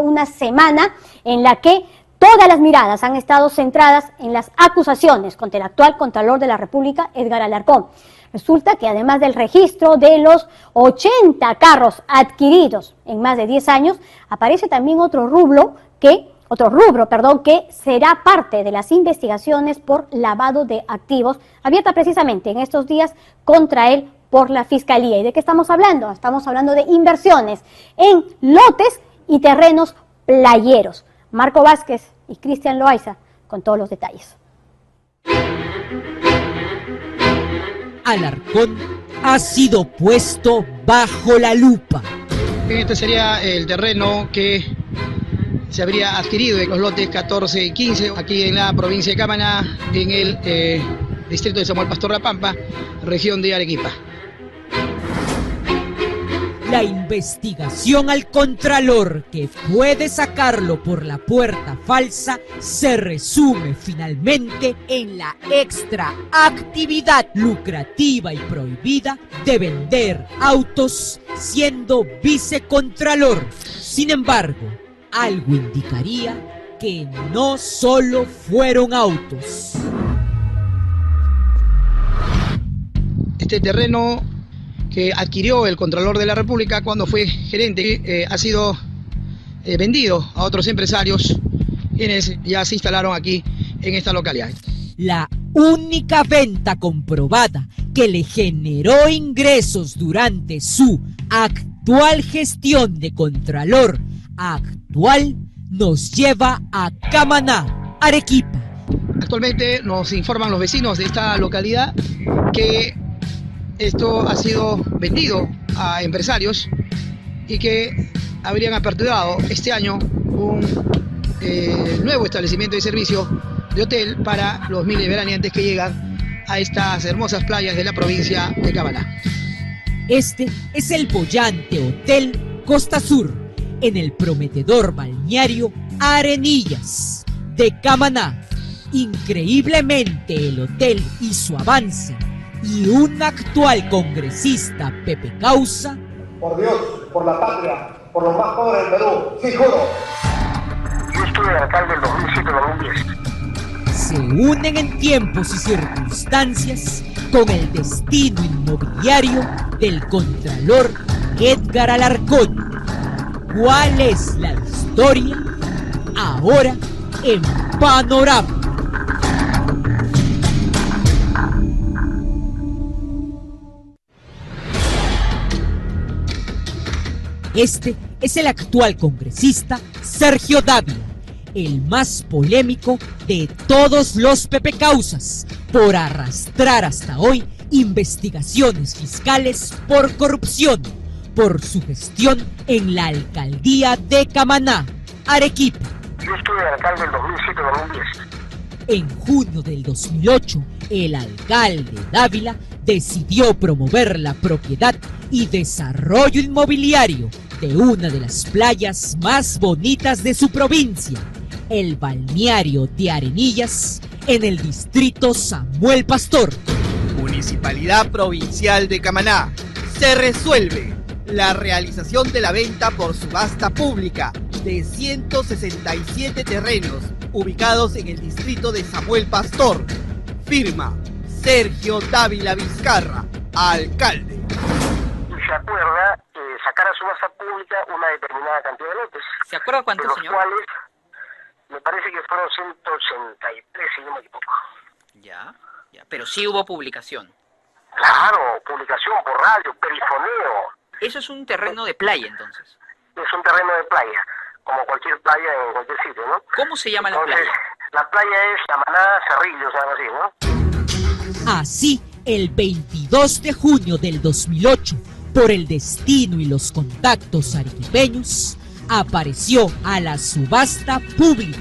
una semana en la que todas las miradas han estado centradas en las acusaciones contra el actual Contralor de la República, Edgar Alarcón. Resulta que además del registro de los 80 carros adquiridos en más de 10 años, aparece también otro rublo que otro rubro, perdón, que será parte de las investigaciones por lavado de activos, abierta precisamente en estos días contra él por la Fiscalía. ¿Y de qué estamos hablando? Estamos hablando de inversiones en lotes y terrenos playeros. Marco Vázquez y Cristian Loaiza con todos los detalles. Alarcón ha sido puesto bajo la lupa. Este sería el terreno que se habría adquirido en los lotes 14 y 15 aquí en la provincia de Cámara, en el eh, distrito de Samuel Pastor La Pampa, región de Arequipa. La investigación al Contralor que puede sacarlo por la puerta falsa se resume finalmente en la extra actividad lucrativa y prohibida de vender autos siendo vicecontralor. Sin embargo, algo indicaría que no solo fueron autos. Este terreno que adquirió el Contralor de la República cuando fue gerente eh, ha sido eh, vendido a otros empresarios quienes ya se instalaron aquí en esta localidad. La única venta comprobada que le generó ingresos durante su actual gestión de Contralor actual nos lleva a Camaná, Arequipa. Actualmente nos informan los vecinos de esta localidad que esto ha sido vendido a empresarios y que habrían aperturado este año un eh, nuevo establecimiento de servicio de hotel para los miles de veraneantes que llegan a estas hermosas playas de la provincia de Camaná. Este es el bollante Hotel Costa Sur en el prometedor balneario Arenillas de Camaná. Increíblemente el hotel y su avance y un actual congresista, Pepe Causa. Por Dios, por la patria, por los más pobres del Perú, sí juro. Yo estuve alcalde del 2007-2010. Se unen en tiempos y circunstancias con el destino inmobiliario del contralor Edgar Alarcón ¿Cuál es la historia? Ahora en Panorama. Este es el actual congresista Sergio Dávila, el más polémico de todos los Pepe Causas, por arrastrar hasta hoy investigaciones fiscales por corrupción por su gestión en la alcaldía de Camaná, Arequipa. Yo estuve alcalde en 2007-2010. En junio del 2008, el alcalde Dávila decidió promover la propiedad y desarrollo inmobiliario de una de las playas más bonitas de su provincia, el balneario de Arenillas, en el distrito Samuel Pastor. Municipalidad Provincial de Camaná. Se resuelve la realización de la venta por subasta pública de 167 terrenos ubicados en el distrito de Samuel Pastor. Firma Sergio Dávila Vizcarra, alcalde. Y se acuerda eh, sacar a subasta pública una determinada cantidad de lotes. ¿Se acuerda cuántos, los señor? cuales me parece que fueron 183, si no me equivoco. Ya, ya, pero sí hubo publicación. Claro, publicación por radio, perifoneo. Eso es un terreno de playa, entonces. Es un terreno de playa, como cualquier playa en cualquier sitio, ¿no? ¿Cómo se llama la playa? la playa es Samaná Cerrillos, algo así, ¿no? Así, el 22 de junio del 2008, por el destino y los contactos arequipeños, apareció a la subasta pública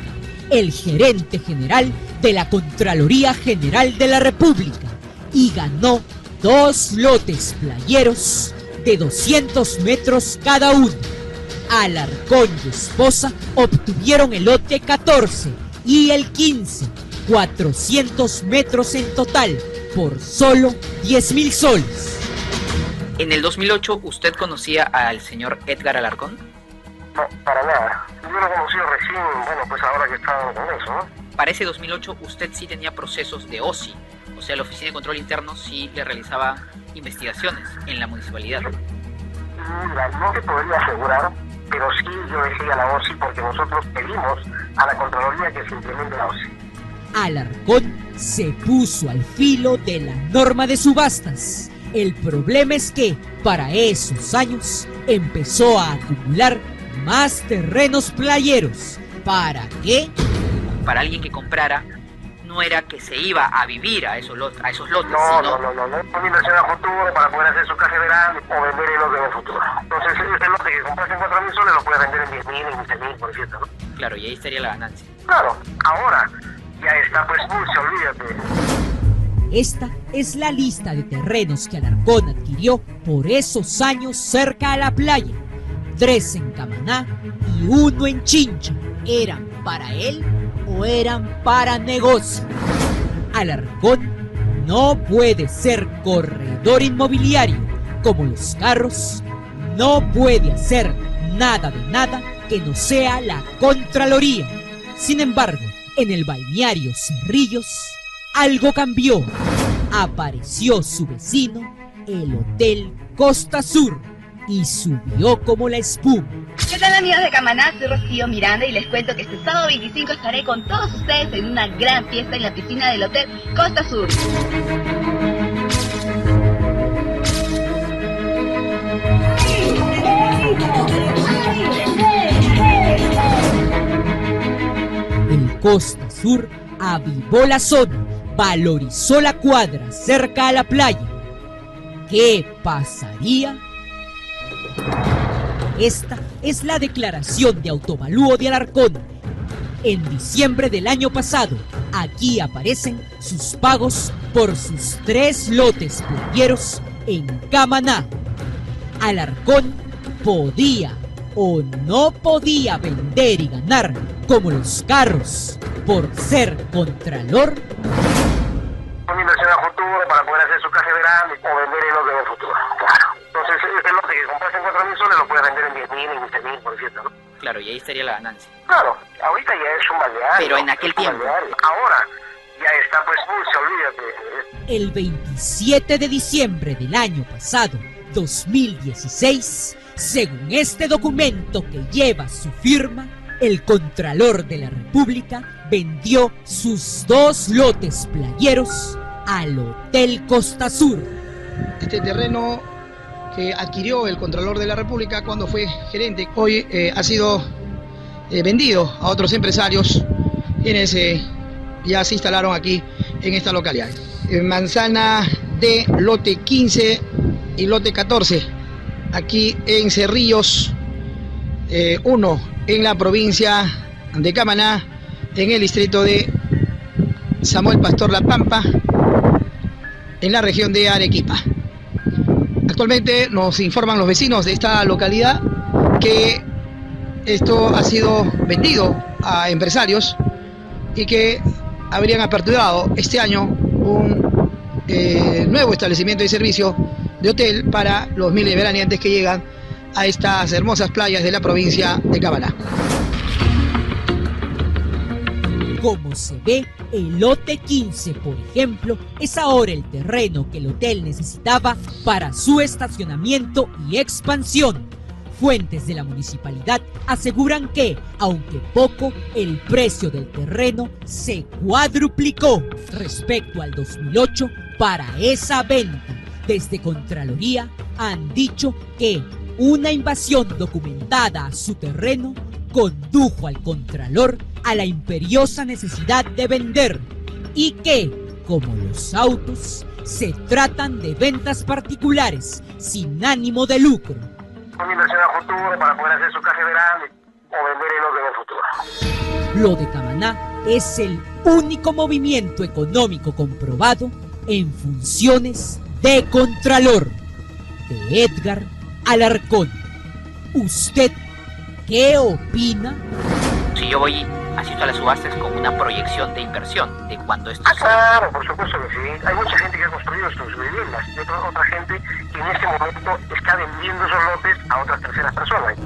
el gerente general de la Contraloría General de la República y ganó dos lotes playeros de 200 metros cada uno. Alarcón y esposa obtuvieron el lote 14 y el 15, 400 metros en total, por solo 10 mil soles. En el 2008, ¿usted conocía al señor Edgar Alarcón? No, para nada. Yo lo he conocido recién, bueno, pues ahora que estaba con eso, ¿no? Para ese 2008 usted sí tenía procesos de OSI, o sea, la Oficina de Control Interno sí le realizaba investigaciones en la municipalidad. Mira, no te podría asegurar, pero sí yo dejé a la OSI porque nosotros pedimos a la Contraloría que se implemente la OSI. Alarcón se puso al filo de la norma de subastas. El problema es que para esos años empezó a acumular más terrenos playeros. ¿Para qué? Para alguien que comprara, no era que se iba a vivir a esos, lot- a esos lotes, No, sino no, no, no, no una inversión a futuro para poder hacer su caja de verano o vender el lote en el futuro. Entonces, ese lote que compraste en 4 mil soles lo puedes vender en 10 mil, en 15 mil, por cierto, ¿no? claro, y ahí estaría la ganancia. Claro, ahora ya está pues mucho, olvídate. Esta es la lista de terrenos que Alarcón adquirió por esos años cerca a la playa. Tres en Camaná y uno en Chincha. ¿Eran para él eran para negocio? Alarcón no puede ser corredor inmobiliario como los carros. No puede hacer nada de nada que no sea la Contraloría. Sin embargo, en el balneario Cerrillos, algo cambió. Apareció su vecino, el Hotel Costa Sur, y subió como la espuma. ¿Qué tal amigos de Camaná? Soy Rocío Miranda y les cuento que este sábado 25 estaré con todos ustedes en una gran fiesta en la piscina del Hotel Costa Sur. El Costa Sur avivó la zona, valorizó la cuadra cerca a la playa. ¿Qué pasaría? Esta es la declaración de autovalúo de Alarcón. En diciembre del año pasado, aquí aparecen sus pagos por sus tres lotes playeros en Camaná. Alarcón podía o no podía vender y ganar como los carros por ser contralor. Una inversión a futuro para poder hacer su caja de verano o vender el lote en el futuro. Claro. Entonces, ese lote que compraste en 4 mil soles lo puedes vender en 10 mil, en 15 mil, por cierto, ¿no? Claro, y ahí estaría la ganancia. Claro, ahorita ya es un balneario. Pero en aquel tiempo. balneario. Ahora ya está pues mucho, olvídate. El 27 de diciembre del año pasado, 2016, según este documento que lleva su firma, el Contralor de la República vendió sus dos lotes playeros al Hotel Costa Sur. Este terreno que adquirió el Contralor de la República cuando fue gerente, hoy eh, ha sido eh, vendido a otros empresarios quienes eh, ya se instalaron aquí en esta localidad. En manzana de lote 15 y lote 14, aquí en Cerrillos 1, en la provincia de Camaná, en el distrito de Samuel Pastor La Pampa, en la región de Arequipa. Actualmente nos informan los vecinos de esta localidad que esto ha sido vendido a empresarios y que habrían aperturado este año un eh, nuevo establecimiento de servicio de hotel para los miles de veraneantes que llegan a estas hermosas playas de la provincia de Cabalá. Como se ve, el lote 15, por ejemplo, es ahora el terreno que el hotel necesitaba para su estacionamiento y expansión. Fuentes de la municipalidad aseguran que, aunque poco, el precio del terreno se cuadruplicó respecto al 2008 para esa venta. Desde Contraloría han dicho que una invasión documentada a su terreno condujo al Contralor a la imperiosa necesidad de vender y que, como los autos, se tratan de ventas particulares sin ánimo de lucro. Una inversión a futuro para poder hacer su caja de verano o vender en el futuro. Lo de Camaná es el único movimiento económico comprobado en funciones de Contralor de Edgar Alarcón. ¿Usted qué opina? Si yo voy haciendo las subastas con una proyección de inversión de cuando esto... Ah, claro, por supuesto que sí. Hay mucha gente que ha construido sus viviendas y otra, otra gente que en este momento está vendiendo esos lotes a otras terceras personas.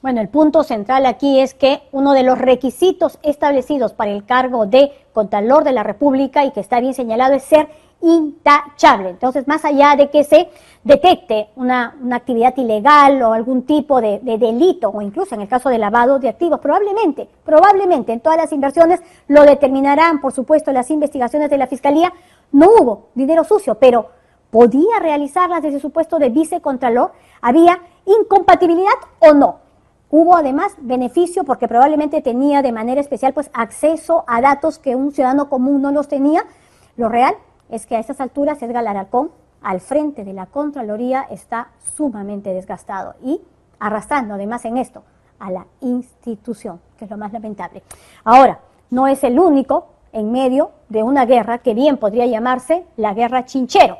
Bueno, el punto central aquí es que uno de los requisitos establecidos para el cargo de Contralor de la República y que está bien señalado es ser intachable. Entonces, más allá de que se detecte una, actividad ilegal o algún tipo de, de, delito, o incluso en el caso de lavado de activos, probablemente, probablemente en todas las inversiones lo determinarán, por supuesto, las investigaciones de la Fiscalía, no hubo dinero sucio, pero podía realizarlas desde su puesto de vicecontralor, había incompatibilidad o no. Hubo además beneficio porque probablemente tenía de manera especial pues acceso a datos que un ciudadano común no los tenía. Lo real es que a estas alturas Edgar Alarcón, al frente de la Contraloría, está sumamente desgastado y arrastrando además en esto a la institución, que es lo más lamentable. Ahora, no es el único en medio de una guerra que bien podría llamarse la guerra chinchero